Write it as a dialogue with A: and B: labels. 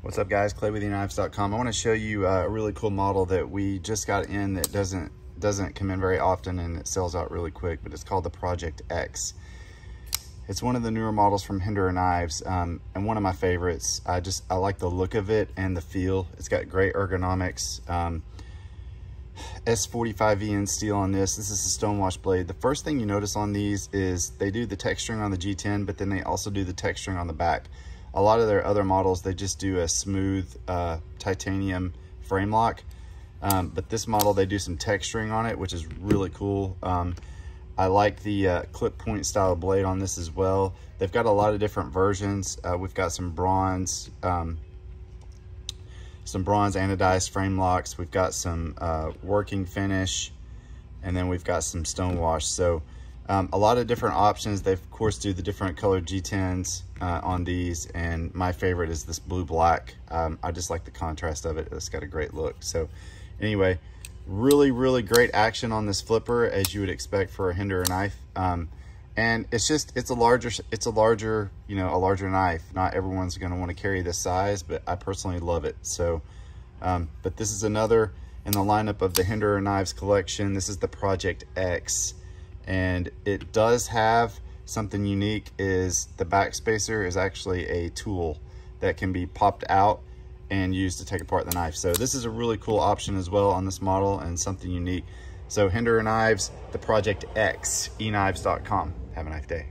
A: What's up guys, Clay with eknives.com. I want to show you uh, a really cool model that we just got in that doesn't doesn't come in very often and it sells out really quick, but it's called the Project X. It's one of the newer models from Hinderer Knives um, and one of my favorites. I just, I like the look of it and the feel. It's got great ergonomics. Um, S45VN steel on this. This is a stonewash blade. The first thing you notice on these is they do the texturing on the G10, but then they also do the texturing on the back. A lot of their other models, they just do a smooth uh, titanium frame lock. Um, but this model, they do some texturing on it, which is really cool. Um, I like the uh, clip point style blade on this as well. They've got a lot of different versions. Uh, we've got some bronze, um, some bronze anodized frame locks. We've got some uh, working finish, and then we've got some stone wash. So um, a lot of different options. They of course do the different colored G10s uh, on these, and my favorite is this blue black. Um, I just like the contrast of it. It's got a great look. So anyway, really, really great action on this flipper as you would expect for a Hinderer knife. Um, and it's just, it's a larger, it's a larger, you know, a larger knife. Not everyone's going to want to carry this size, but I personally love it. So, um, but this is another in the lineup of the Hinderer knives collection. This is the Project X and it does have something unique is the backspacer is actually a tool that can be popped out and used to take apart the knife. So this is a really cool option as well on this model and something unique. So Hinderer Knives, the Project X, eknives.com. Have a nice day.